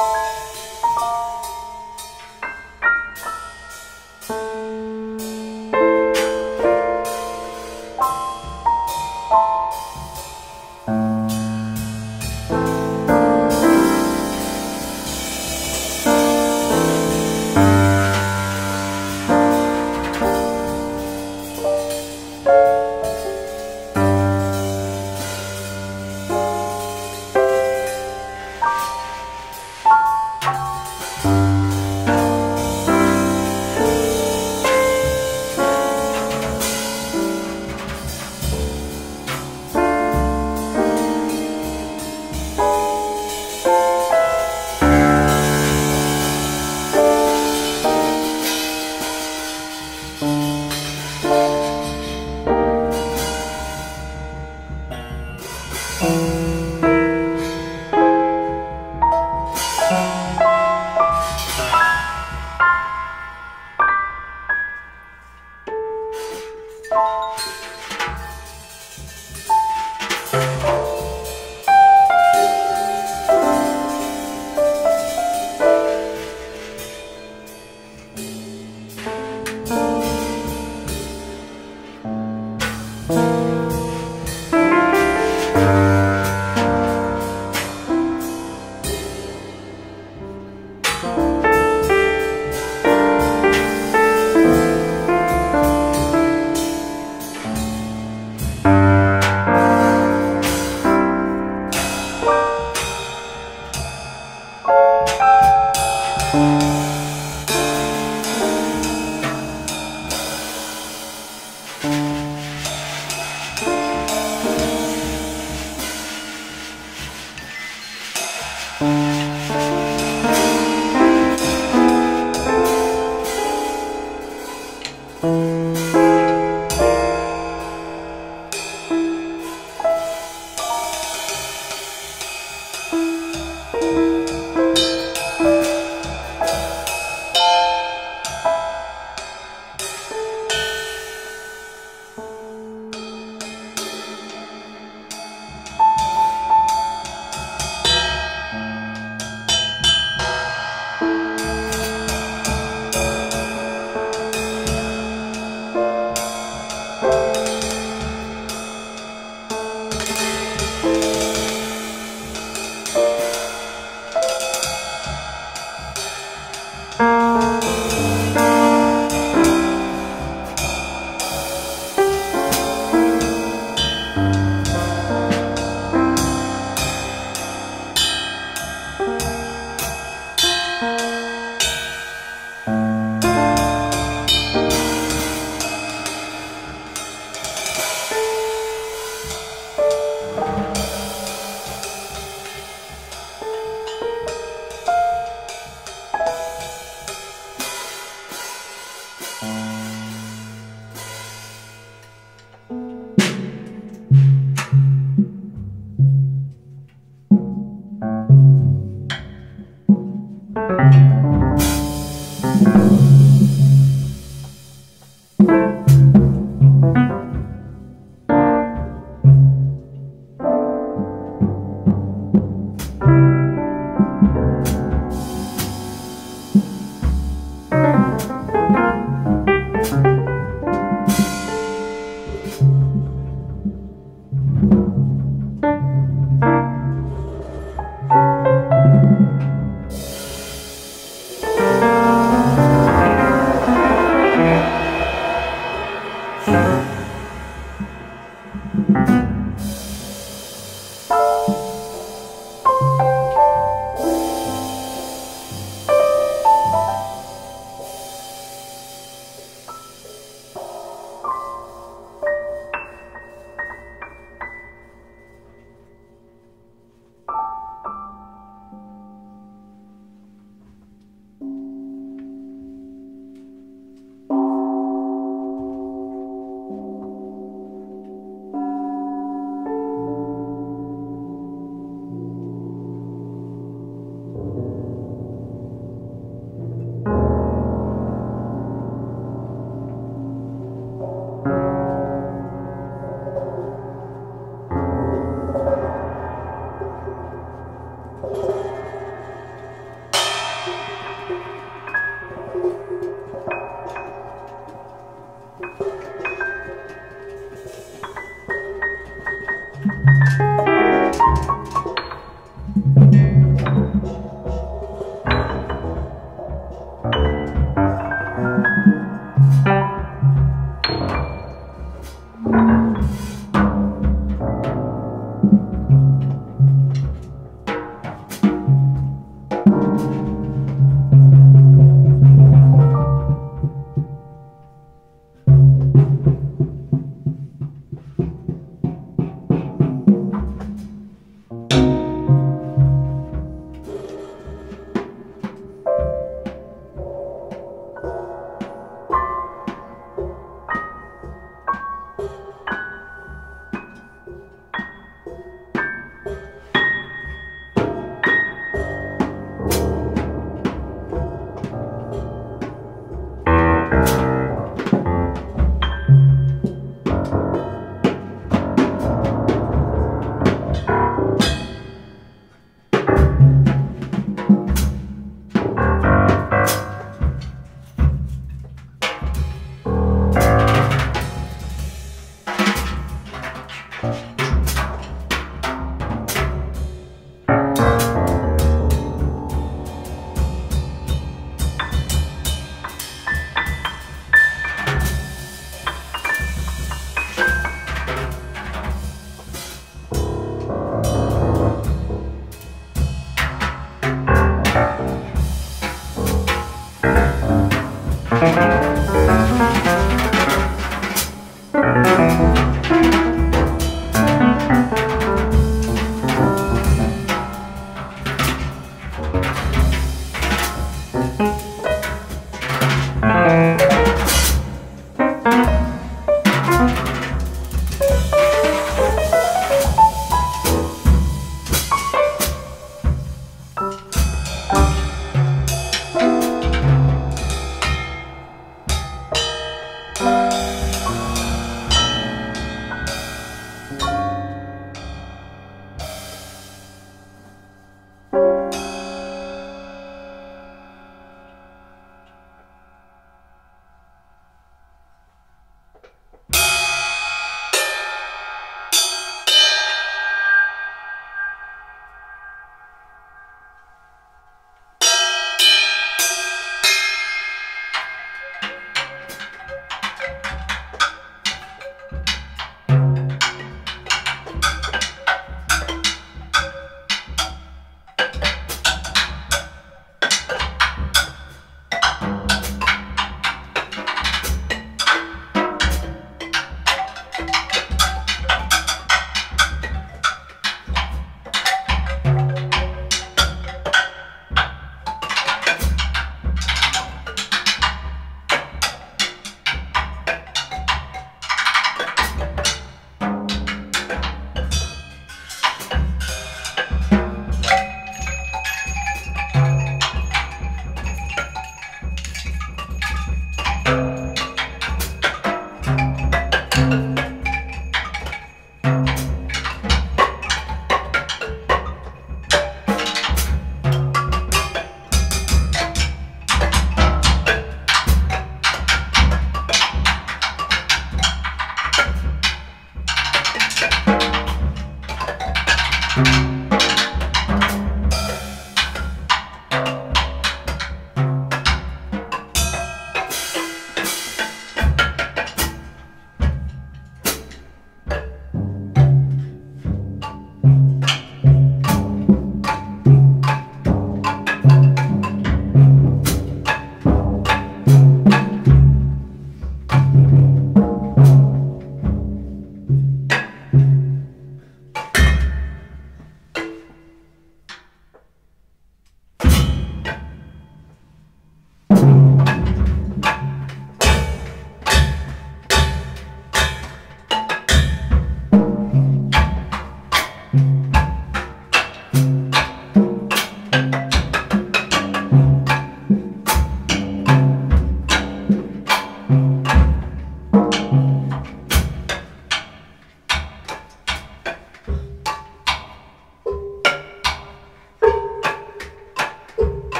you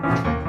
Bye.